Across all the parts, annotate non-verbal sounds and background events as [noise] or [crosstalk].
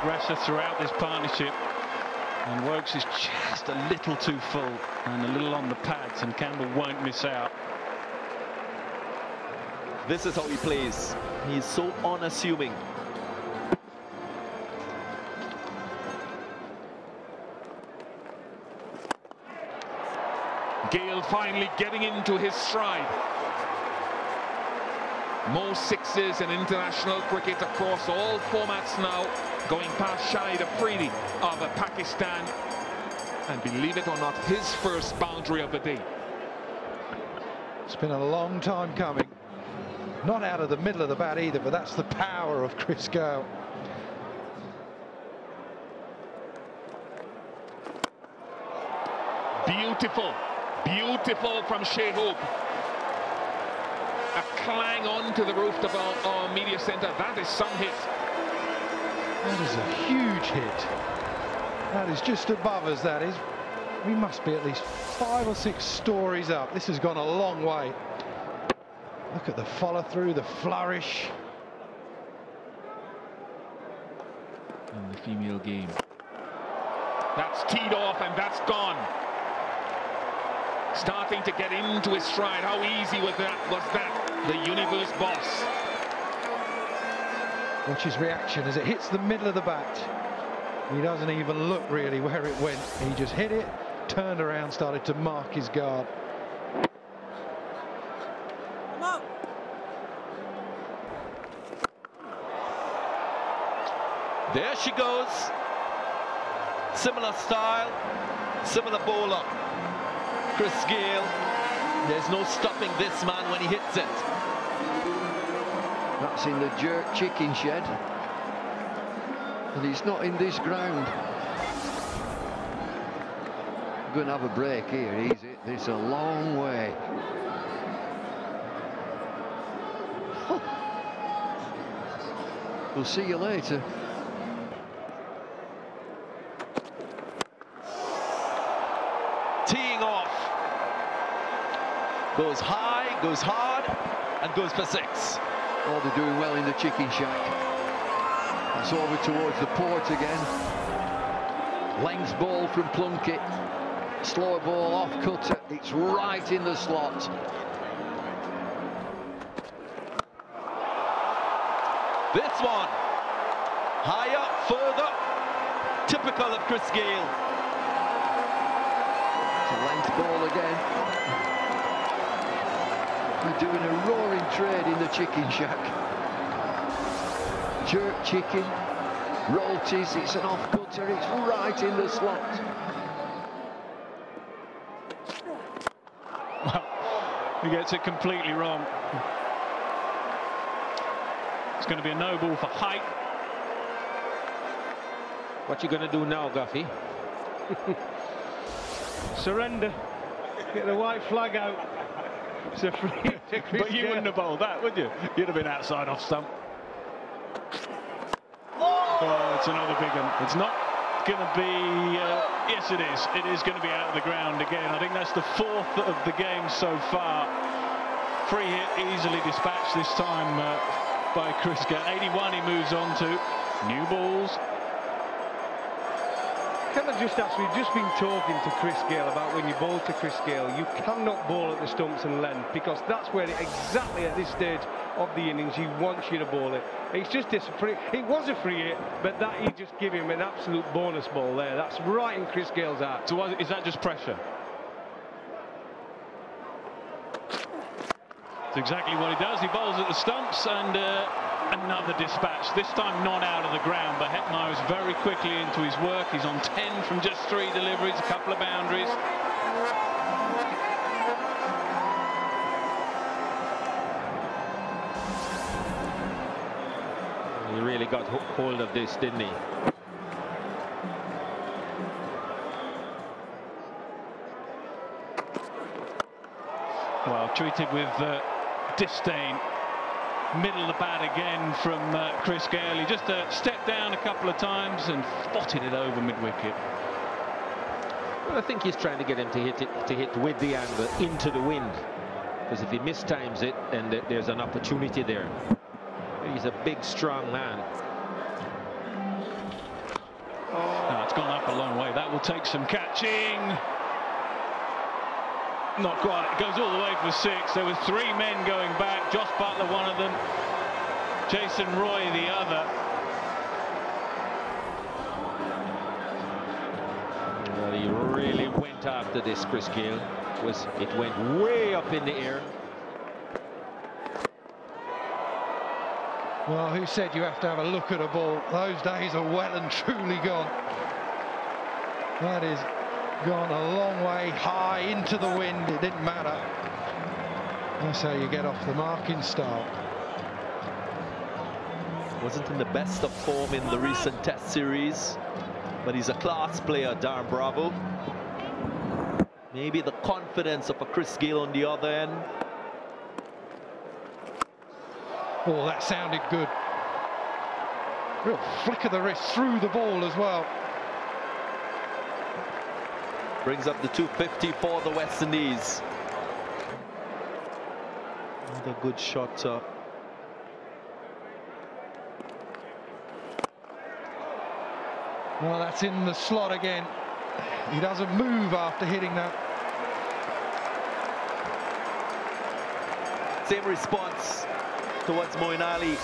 pressure throughout this partnership. And Woakes is just a little too full and a little on the pads, and Campbell won't miss out. This is how he plays. He's so unassuming. Gayle finally getting into his stride. More sixes in international cricket across all formats now, going past Shahid Afridi of Pakistan. And believe it or not, his first boundary of the day. It's been a long time coming. Not out of the middle of the bat either, but that's the power of Chris Gayle. Beautiful, beautiful from Shai Hope. A clang onto the roof of our, our media centre. That is some hit. That is a huge hit. That is just above us, that is. We must be at least five or six stories up. This has gone a long way. Look at the follow through, the flourish. In the female game. That's teed off and that's gone. Starting to get into his stride. How easy was that? Was that? The universe boss. Watch his reaction as it hits the middle of the bat. He doesn't even look really where it went. He just hit it, turned around, started to mark his guard. There she goes. Similar style, similar bowler. Chris Gayle. There's no stopping this man when he hits it. That's in the jerk chicken shed. And he's not in this ground. Going to have a break here. Hit this a long way. [laughs] We'll see you later. Teeing off. Goes high, goes hard, and goes for six. Oh, they're doing well in the chicken shack. It's over towards the port again. Length ball from Plunkett. Slower ball off cutter. It's right in the slot. This one. Higher, further. Typical of Chris Gayle. It's a length ball again. We're doing a roaring trade in the chicken shack. Jerk chicken, royalties, it's an off cutter, it's right in the slot. Well, he gets it completely wrong. It's going to be a no ball for height. What you going to do now, Goughie? [laughs] Surrender. Get the white flag out. It's a free [laughs] to Chris But you wouldn't have bowled that, would you? You'd have been outside off stump. Oh, it's another big one. It's not going to be... Uh, yes, it is. It is going to be out of the ground again. I think that's the fourth of the game so far. Free hit, easily dispatched this time uh, by Chris Gayle. 81 he moves on to. New balls. Can I just ask, we've just been talking to Chris Gayle about when you bowl to Chris Gayle, you cannot bowl at the stumps and length because that's where it, exactly at this stage of the innings he wants you to bowl it. It's just a free, it was a free hit, but that he just give him an absolute bonus ball there. That's right in Chris Gayle's heart. So is that just pressure? It's exactly what he does. He bowls at the stumps and uh, another dispatch. This time not out of the ground, but Hetmyer is very quickly into his work. He's on 10 from just three deliveries, a couple of boundaries. He really got hold of this, didn't he? Well, treated with uh, disdain. Middle of the bat again from uh, Chris Gayle. He just uh, stepped down a couple of times and spotted it over mid-wicket. Well, I think he's trying to get him to hit it to hit with the angle into the wind. Because if he mistimes it, then th- there's an opportunity there. He's a big, strong man. Oh, no, it's gone up a long way. That will take some catching. Not quite. It goes all the way for six. There were three men going back. Jos Buttler, one of them. Jason Roy, the other. Well, he really went after this, Chris Gayle. Was it went way up in the air. Well, who said you have to have a look at a ball? Those days are well and truly gone. That is gone a long way high into the wind. It didn't matter. That's how you get off the marking start. Wasn't in the best of form in the recent test series, but he's a class player, Darren Bravo. Maybe the confidence of a Chris Gayle on the other end. Oh, that sounded good. Real flick of the wrist through the ball as well. Brings up the 250 for the West Indies. Another good shot. Uh, Well, that's in the slot again. He doesn't move after hitting that. Same response towards Moeen Ali.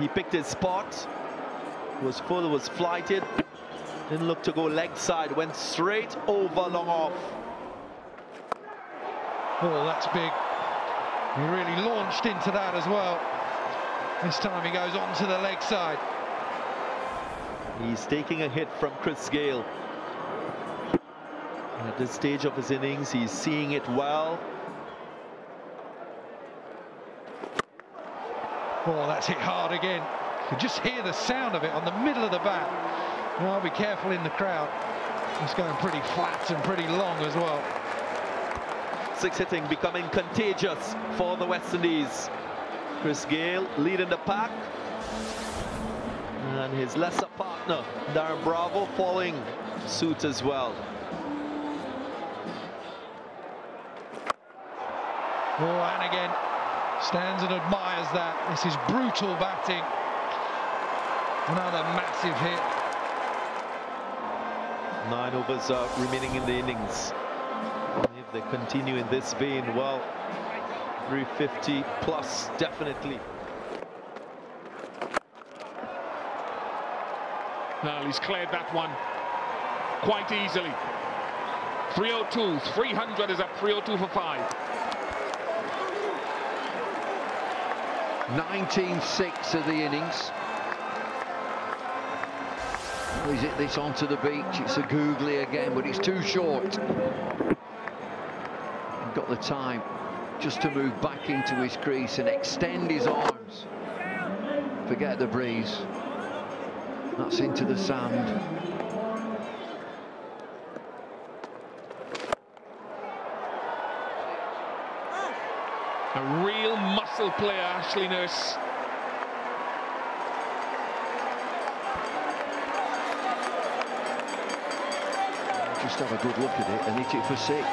He picked his spot. Was full, was flighted. Didn't look to go leg side. Went straight over long off. Oh, that's big. He really launched into that as well. This time he goes on to the leg side. He's taking a hit from Chris Gayle. And at this stage of his innings, he's seeing it well. Oh, that's hit hard again. You could just hear the sound of it on the middle of the bat. Well, be careful in the crowd. It's going pretty flat and pretty long as well. Six hitting becoming contagious for the West Indies. Chris Gayle leading the pack. And his lesser partner, Darren Bravo, following suit as well. Oh, and again, stands and admires that. This is brutal batting. Another massive hit. Nine overs are remaining in the innings. And if they continue in this vein, well, 350 plus definitely. Now he's cleared that one quite easily. 302, 300 is up, 302 for five. 19-6 of the innings. He's it this onto the beach. It's a googly again, but it's too short. Got the time just to move back into his crease and extend his arms. Forget the breeze. That's into the sand. A real muscle player, Ashley Nurse. Just have a good look at it and hit it for six.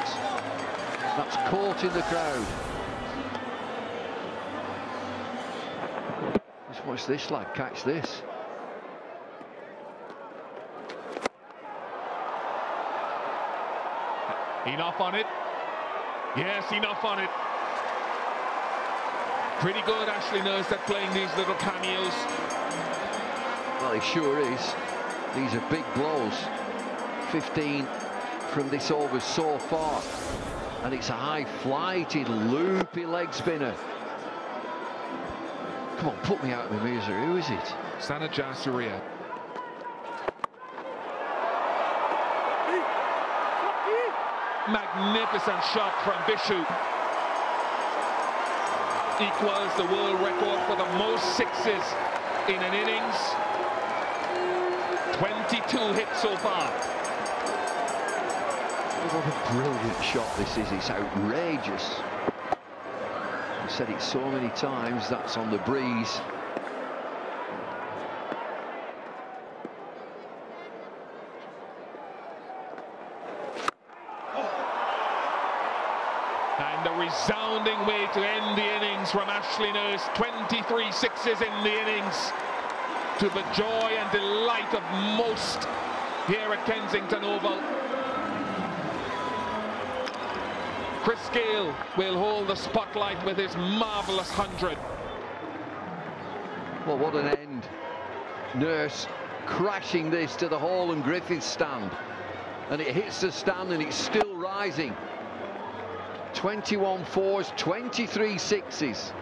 That's caught in the crowd. Just watch this lad catch this. Enough on it. Yes, enough on it. Pretty good, Ashley knows that playing these little cameos. Well, he sure is. These are big blows. 15 from this over so far. And it's a high-flighted, loopy leg spinner. Come on, put me out of my misery. Who is it? Sana Jasuria. Magnificent shot from Bishoo. Equals the world record for the most sixes in an innings. 22 hits so far. What a brilliant shot this is. It's outrageous. I've said it so many times, that's on the breeze. And a resounding way to end the innings from Ashley Nurse. 23 sixes in the innings to the joy and delight of most here at Kensington Oval. Chris Gayle will hold the spotlight with his marvellous 100. Well, what an end. Nurse crashing this to the Hall and Griffiths stand. And it hits the stand and it's still rising. 21 fours, 23 sixes.